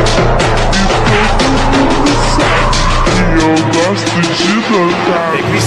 You're mundo sabe de